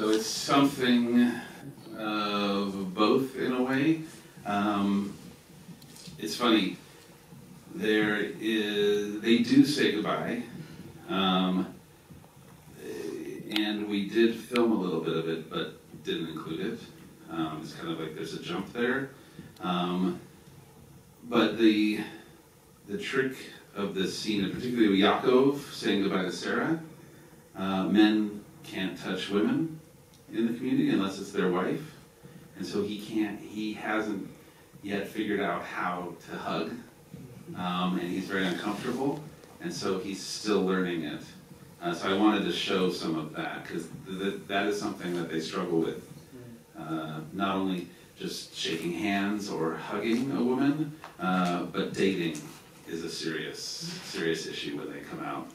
So it's something of both in a way. Um, it's funny. There is they do say goodbye, um, and we did film a little bit of it, but didn't include it. Um, it's kind of like there's a jump there, um, but the the trick of this scene, and particularly with Yakov saying goodbye to Sarah, uh, men can't touch women in the community unless it's their wife, and so he can't. He hasn't yet figured out how to hug, um, and he's very uncomfortable, and so he's still learning it. Uh, so I wanted to show some of that because th- that is something that they struggle with. Uh, not only just shaking hands or hugging a woman, uh, but dating is a serious, serious issue when they come out.